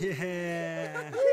Yeah.